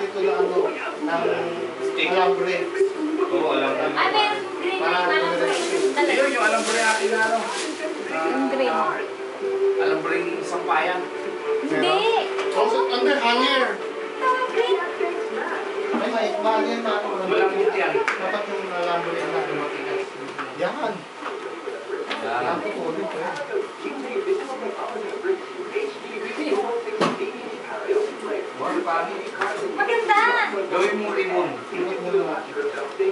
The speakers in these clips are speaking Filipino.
dati ito na ano, ng alambre. Oo, alam ko. Ah, meron green na alam ko yung dala. Yun, yung alam ko rin akin na ano. Yung green. Ah, alam ko rin sampayan. Hindi. Also, under hanger. Green. May hanger na ano. Malambot yan. Dapat yung alambre na matigas. Yan. Yan. Ang kukunin ko eh. Wow, paano? Maganda. Gawin mo rimon. Ikot mo lang.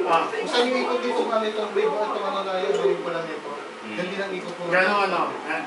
Ah, kung saan yung ikot dito nga nito, babe, ito ano na yun, gawin ko lang ito. Yan din ang ikot mo. Gano'n ano? Ah,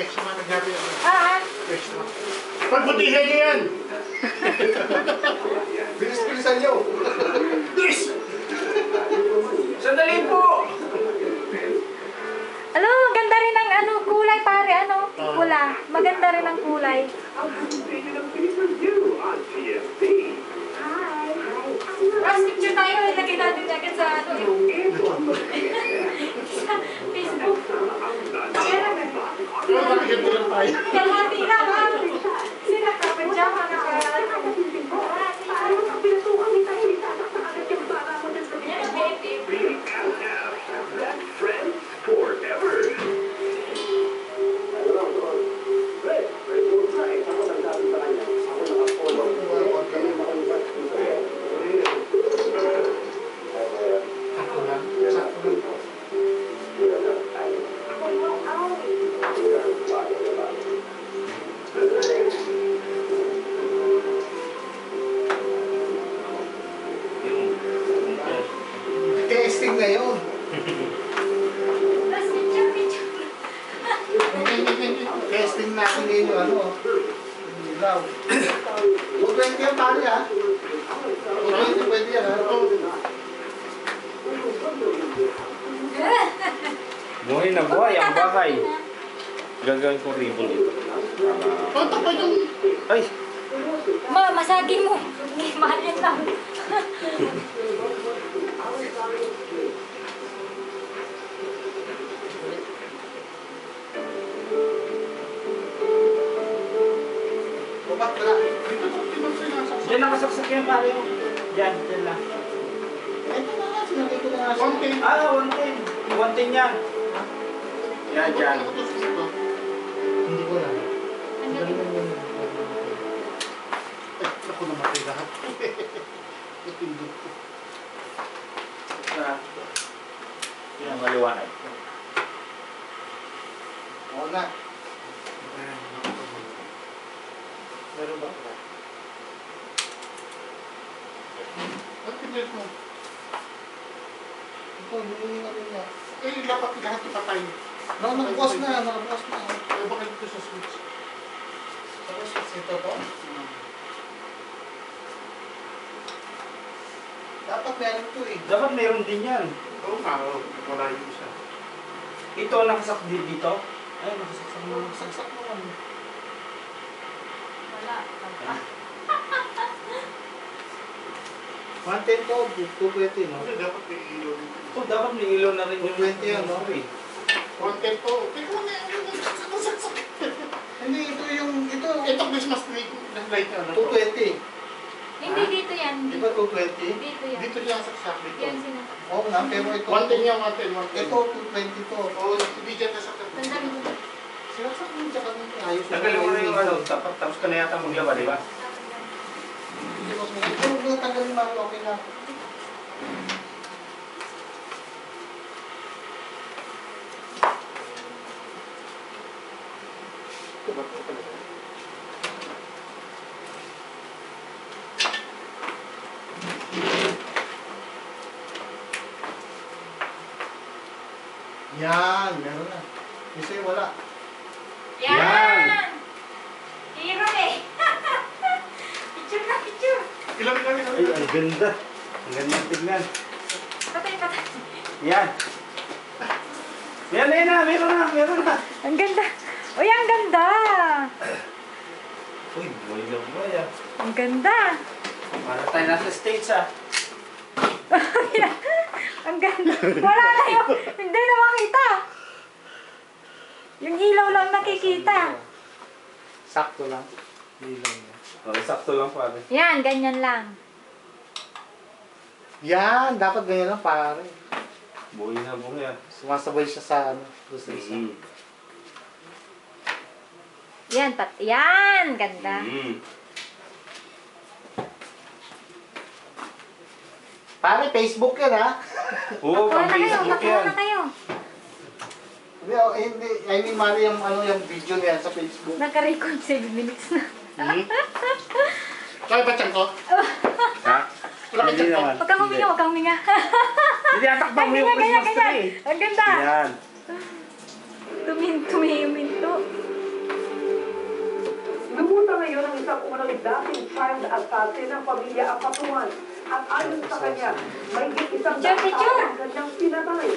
extra eh, extra na naghabi ako. Ah, Extra. Pagbutihan niyo yan! Bilis-bilisan nyo. Please! Sandali po! ano, maganda rin ang ano, kulay pare, ano, pula. Maganda rin ang kulay. On PFC. Last picture tayo, ilagay natin agad sa ano, Facebook. 120 ang tali ha. 120 pwede yan ha. Buhay na buhay ang bahay. Gagawin kong ribbon ito. Tonto pa yung... Ay! Ma, masagi mo. Mahal yan lang. Babat ka lang. Dito, dito, sinasaksak. Diyan nakasaksak yan pare. Diyan, diyan lang. Ito na nga, sinagay ko na nga. siya. Konti. Ah, one ten. One ten yan. Yan, yan. Hindi ko na. Galing mo yun. Eh, ako namatay lahat. Napindot ko. Sa... Yan ang maliwanag. Oo na. Meron ba? Ba't pinil mo? Ito, hindi nga rin niya. Eh, dapat lahat ipatay. No, nakabukas na, nakabukas na. Eh, bakit ito sa switch? Tapos, ito po. Dapat meron to eh. Dapat mayroon din yan. Oo nga, wala yung isa. Ito nakasak din dito. Ay, nakasaksak mo. Saksak naman. Ano 110 to, 220, no? Kasi dapat may ilaw dito. Oh, dapat may ilaw na rin yung 20 yan, no? 110 to. Teka mo ano na, Hindi, ito yung, ito. Ito, Christmas tree light ano na. 220. Hindi, dito yan. Di ba 220? Dito yan. Dito siya saksak dito. Yan sinasak. Oo nga, pero ito. 110 yan, 110, 110. Ito, 220 to. Oh, Oo, nasa-video na sa 220. Tagal mo na yung ano, tapos, tapos ka na yata maglaba, di ba? Pero natagal na ako, okay na. Yan, meron na. Kasi wala. Yan! Hero eh. picture na, picture. Ilang, ilang, ilang. Ay, ang ganda. Ang ganda tignan. Patay, patay. Yan. Yan, yan na, meron na, meron na. Ang ganda. Uy, ang ganda. Uy, boy na boy ah. Ang ganda. Para tayo nasa States ah. Ang ganda. Wala na yung, hindi na makita. Yung ilaw lang nakikita. Sakto lang. Ilaw na. Oh, sakto lang pare. Yan, ganyan lang. Yan, dapat ganyan lang pare. Buhay na buhay ah. Sumasabay siya sa ano, isa. Mm. Yan, pat, yan, ganda. Mm. Pare, Facebook yan ha? Oo, Makuha pang na kayo, Facebook yan. na kayo. Hindi, oh, eh, hindi. I mean, mali yung, ano, yung video niya sa Facebook. Naka-record 7 minutes na. Kaya ba tiyan ko? Ha? Wala Hindi kang naman. Huwag kang huminga, huwag kang huminga. Hindi, atakpan mo yung Christmas ganyan. tree. Ang ganda. Yan. Tumin, tumiminto. Lumuta ngayon ang isang umunang dating child assassin ng pamilya Apatuan. At ayon sa kanya, may isang tao ang kanyang pinatay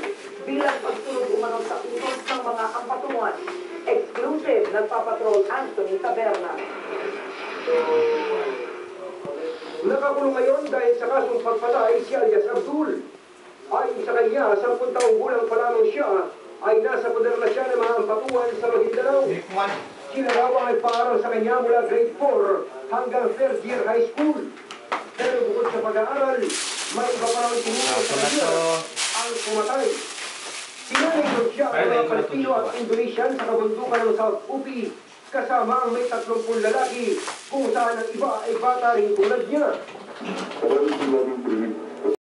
bilang pagsunod umano sa utos ng mga Apatuan. Exclusive, nagpapatrol Anthony Taberna. Nakakulong ngayon dahil sa kasong pagpatay si alias Abdul. Ayon sa kanya, 10 taong gulang pa lamang siya ay nasa poder na siya ng mga ampatuan sa Maguindanao. Sila raw ang nagpaaral sa kanya mula grade 4 hanggang third year high school. Pero bukod sa pag-aaral, may iba pa raw tinuro sa kanya ang pumatay. Sinanay siya ang Ay, mga Palestino at Indonesian sa kabundukan ng South Upi kasama ang may 30 lalaki kung saan ang iba ay bata rin tulad niya.